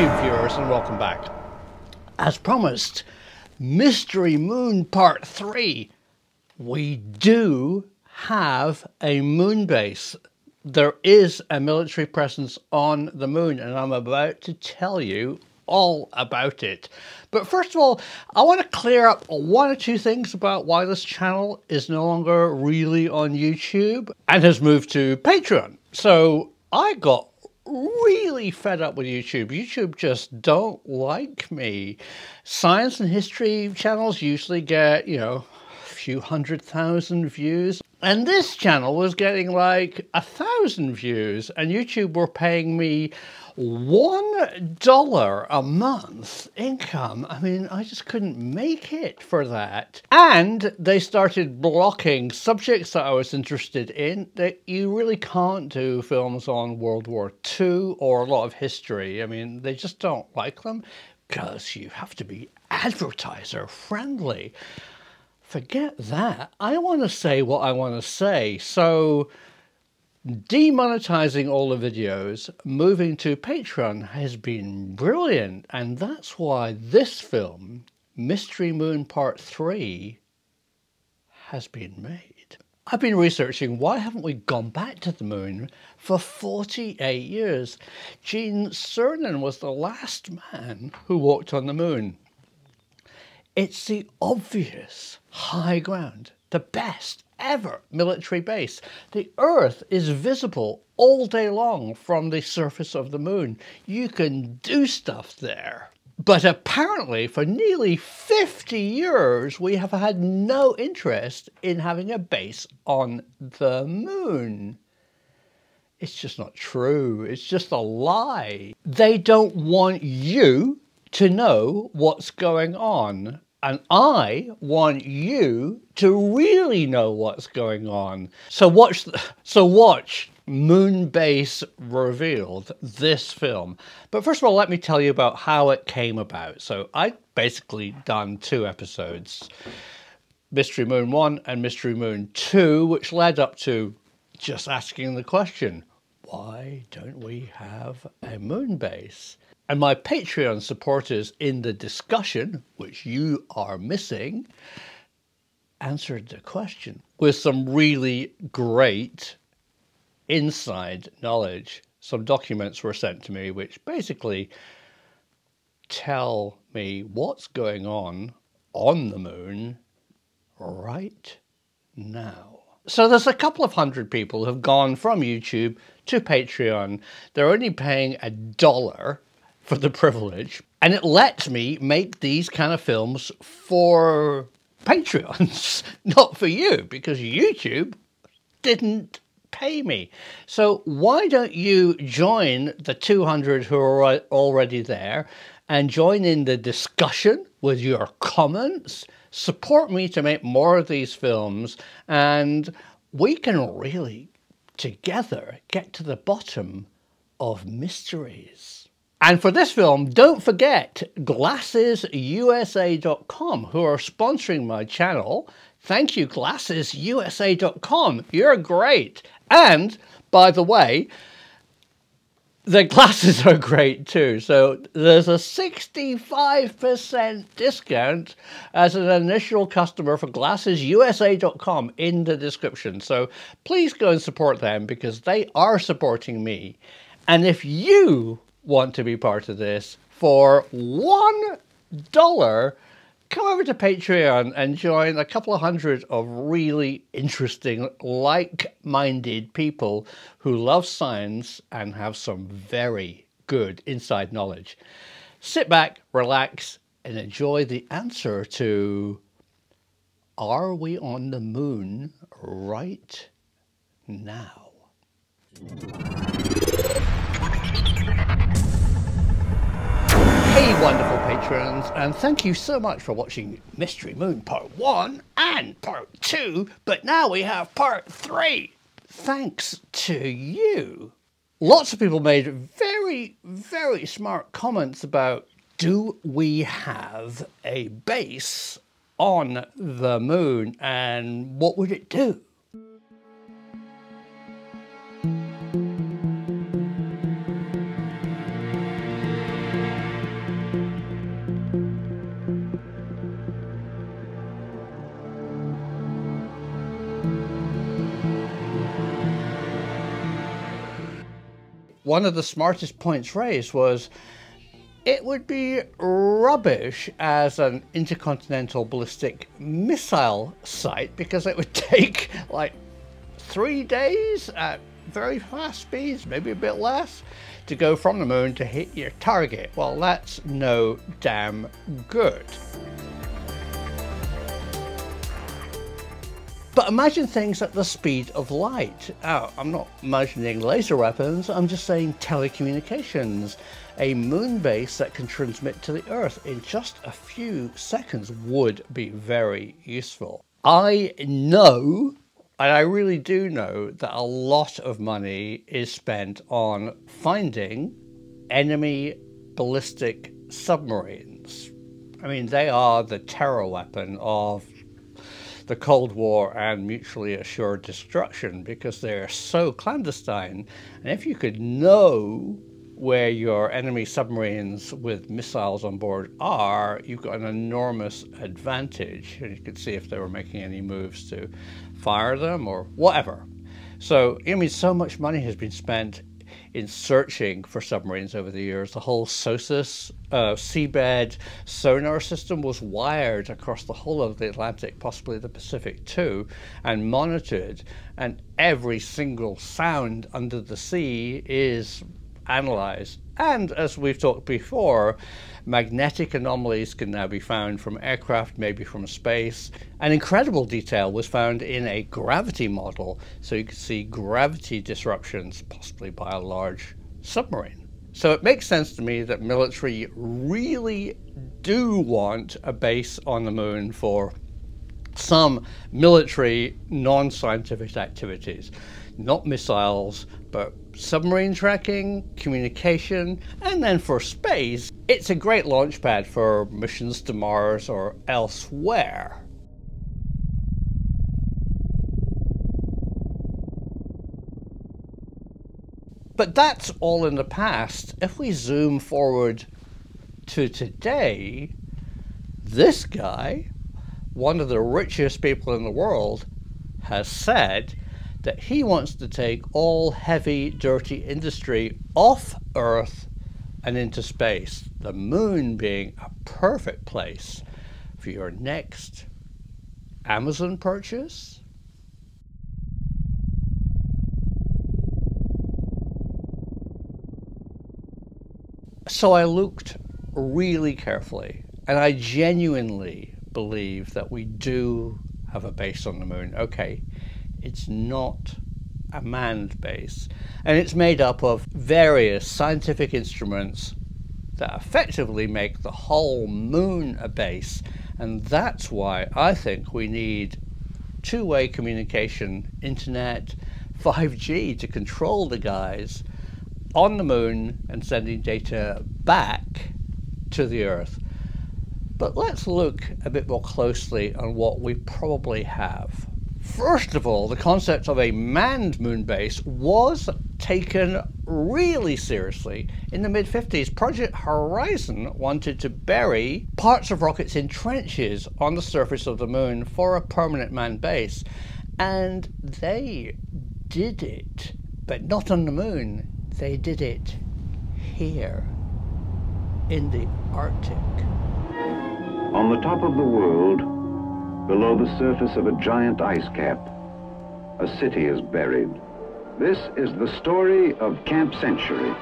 YouTube viewers, and welcome back. As promised, Mystery Moon Part 3. We do have a moon base. There is a military presence on the moon, and I'm about to tell you all about it. But first of all, I want to clear up one or two things about why this channel is no longer really on YouTube and has moved to Patreon. So I got really fed up with YouTube. YouTube just don't like me. Science and history channels usually get, you know, a few hundred thousand views. And this channel was getting like a thousand views, and YouTube were paying me one dollar a month income. I mean, I just couldn't make it for that. And they started blocking subjects that I was interested in that you really can't do films on World War II or a lot of history. I mean, they just don't like them because you have to be advertiser friendly. Forget that. I want to say what I want to say. So demonetizing all the videos, moving to Patreon has been brilliant. And that's why this film, Mystery Moon Part 3, has been made. I've been researching why haven't we gone back to the moon for 48 years? Gene Cernan was the last man who walked on the moon. It's the obvious high ground, the best ever military base. The Earth is visible all day long from the surface of the moon. You can do stuff there. But apparently, for nearly 50 years, we have had no interest in having a base on the moon. It's just not true. It's just a lie. They don't want you to know what's going on. And I want you to really know what's going on. So watch, the, so watch Moonbase Revealed, this film. But first of all, let me tell you about how it came about. So I basically done two episodes, Mystery Moon 1 and Mystery Moon 2, which led up to just asking the question, why don't we have a moon base? And my Patreon supporters in the discussion, which you are missing, answered the question with some really great inside knowledge. Some documents were sent to me which basically tell me what's going on on the moon right now. So there's a couple of hundred people who've gone from YouTube to Patreon. They're only paying a dollar for the privilege. And it lets me make these kind of films for Patreons, not for you, because YouTube didn't pay me. So why don't you join the 200 who are already there and join in the discussion with your comments? Support me to make more of these films and we can really together get to the bottom of mysteries. And for this film, don't forget GlassesUSA.com, who are sponsoring my channel. Thank you, GlassesUSA.com. You're great. And by the way, the glasses are great too. So there's a 65% discount as an initial customer for glassesusa.com in the description. So please go and support them because they are supporting me. And if you want to be part of this, for one dollar, come over to Patreon and join a couple of hundred of really interesting, like minded people who love science and have some very good inside knowledge. Sit back, relax, and enjoy the answer to Are we on the moon right now? Hey, wonderful patrons, and thank you so much for watching Mystery Moon Part 1 and Part 2, but now we have Part 3. Thanks to you. Lots of people made very, very smart comments about do we have a base on the moon and what would it do? One of the smartest points raised was it would be rubbish as an intercontinental ballistic missile site because it would take like three days at very fast speeds, maybe a bit less, to go from the moon to hit your target. Well, that's no damn good. But imagine things at the speed of light. Oh, I'm not imagining laser weapons, I'm just saying telecommunications. A moon base that can transmit to the Earth in just a few seconds would be very useful. I know, and I really do know, that a lot of money is spent on finding enemy ballistic submarines. I mean, they are the terror weapon of the Cold War and mutually assured destruction because they're so clandestine. And if you could know where your enemy submarines with missiles on board are, you've got an enormous advantage. And you could see if they were making any moves to fire them or whatever. So, I mean, so much money has been spent in searching for submarines over the years. The whole SOSUS uh, seabed sonar system was wired across the whole of the Atlantic, possibly the Pacific too, and monitored. And every single sound under the sea is analyzed. And as we've talked before, magnetic anomalies can now be found from aircraft, maybe from space. An incredible detail was found in a gravity model, so you could see gravity disruptions, possibly by a large submarine. So it makes sense to me that military really do want a base on the moon for some military non-scientific activities, not missiles, but submarine tracking, communication, and then for space, it's a great launch pad for missions to Mars or elsewhere. But that's all in the past. If we zoom forward to today, this guy, one of the richest people in the world, has said that he wants to take all heavy, dirty industry off Earth and into space, the moon being a perfect place for your next Amazon purchase. So I looked really carefully and I genuinely believe that we do have a base on the moon. Okay, it's not a manned base. And it's made up of various scientific instruments that effectively make the whole moon a base. And that's why I think we need two way communication, internet, 5G to control the guys on the moon and sending data back to the Earth. But let's look a bit more closely on what we probably have. First of all, the concept of a manned moon base was taken really seriously. In the mid 50s, Project Horizon wanted to bury parts of rockets in trenches on the surface of the moon for a permanent manned base. And they did it, but not on the moon. They did it here in the Arctic. On the top of the world, Below the surface of a giant ice cap, a city is buried. This is the story of Camp Century.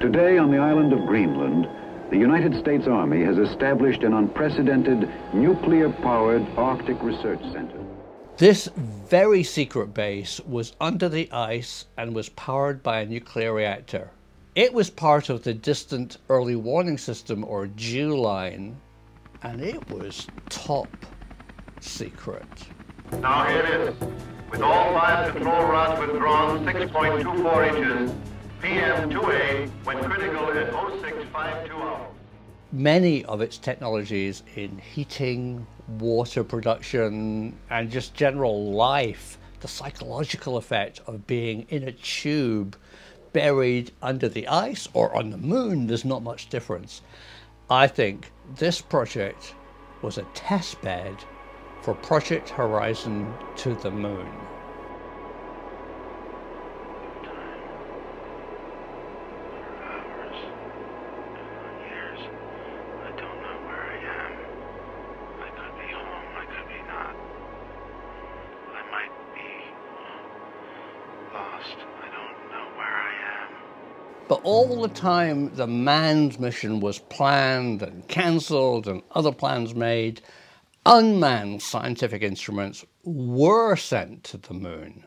Today on the island of Greenland, the United States Army has established an unprecedented nuclear-powered Arctic Research Center. This very secret base was under the ice and was powered by a nuclear reactor. It was part of the Distant Early Warning System, or DEW line, and it was top secret. Now here it is. With all fire control rods withdrawn 6.24 inches, PM2A when critical at 0652 hours. Many of its technologies in heating, water production, and just general life, the psychological effect of being in a tube buried under the ice or on the moon, there's not much difference. I think this project was a test bed for Project Horizon to the Moon. But all the time the manned mission was planned and cancelled and other plans made, unmanned scientific instruments were sent to the moon.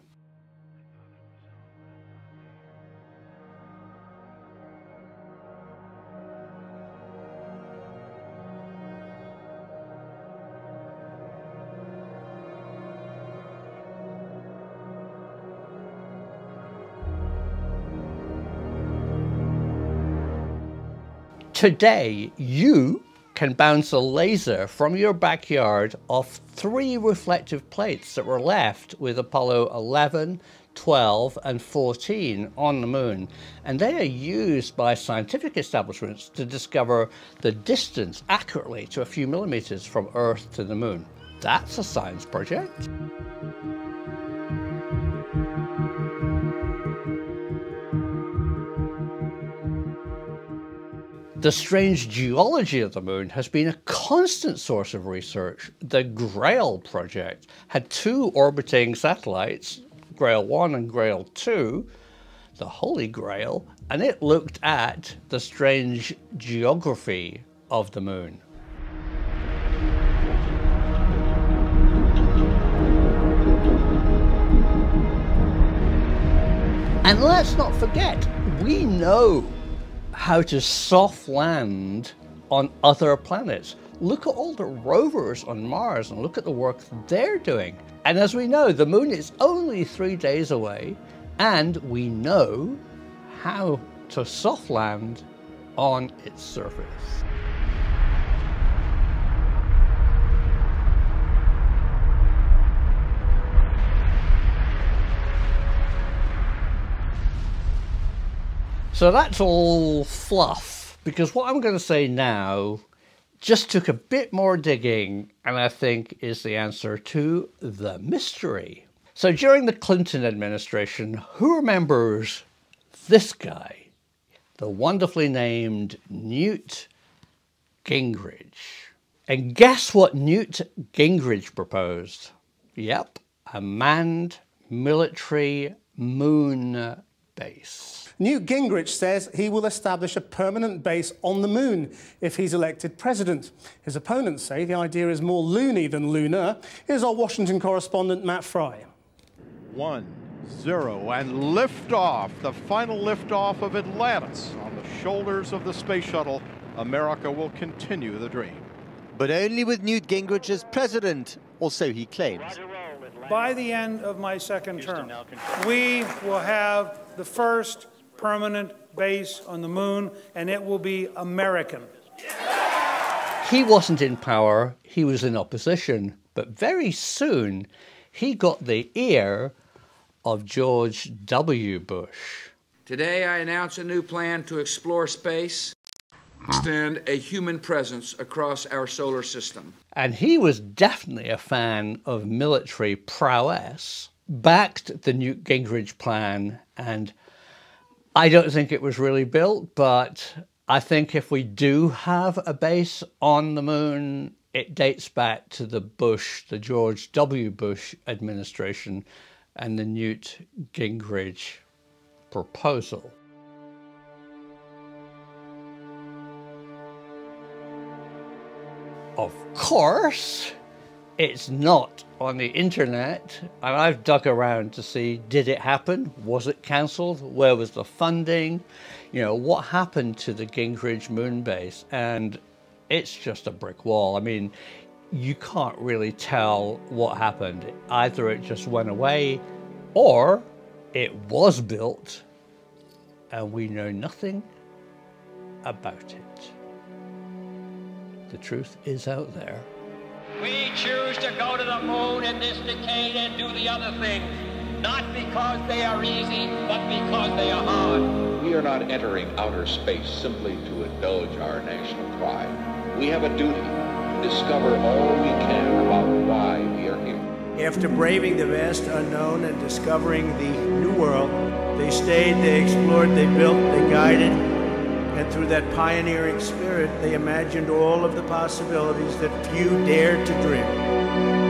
Today, you can bounce a laser from your backyard off three reflective plates that were left with Apollo 11, 12, and 14 on the moon. And they are used by scientific establishments to discover the distance accurately to a few millimeters from Earth to the moon. That's a science project. The strange geology of the moon has been a constant source of research. The GRAIL project had two orbiting satellites, GRAIL 1 and GRAIL 2, the Holy Grail, and it looked at the strange geography of the moon. And let's not forget, we know how to soft land on other planets. Look at all the rovers on Mars and look at the work they're doing. And as we know, the moon is only three days away, and we know how to soft land on its surface. So that's all fluff, because what I'm going to say now just took a bit more digging and I think is the answer to the mystery. So during the Clinton administration, who remembers this guy? The wonderfully named Newt Gingrich. And guess what Newt Gingrich proposed? Yep, a manned military moon base. Newt Gingrich says he will establish a permanent base on the moon if he's elected president. His opponents say the idea is more loony than lunar. Here's our Washington correspondent, Matt Frei. One, zero, and liftoff, the final liftoff of Atlantis on the shoulders of the space shuttle. America will continue the dream. But only with Newt Gingrich as president, or so he claims. By the end of my second term, we will have the first permanent base on the moon, and it will be American. He wasn't in power, he was in opposition. But very soon, he got the ear of George W. Bush. Today, I announce a new plan to explore space, extend a human presence across our solar system. And he was definitely a fan of military prowess, backed the Newt Gingrich plan, and I don't think it was really built, but I think if we do have a base on the moon, it dates back to the Bush, the George W. Bush administration, and the Newt Gingrich proposal. Of course, it's not on the internet, and I've dug around to see did it happen? Was it cancelled? Where was the funding? You know, what happened to the Gingrich moon base? And it's just a brick wall. I mean, you can't really tell what happened. Either it just went away or it was built and we know nothing about it. The truth is out there. We choose to go to the moon in this decade and do the other things, not because they are easy, but because they are hard. We are not entering outer space simply to indulge our national pride. We have a duty to discover all we can about why we are here. After braving the vast unknown and discovering the new world, they stayed, they explored, they built, they guided, and through that pioneering spirit, they imagined all of the possibilities that few dared to dream.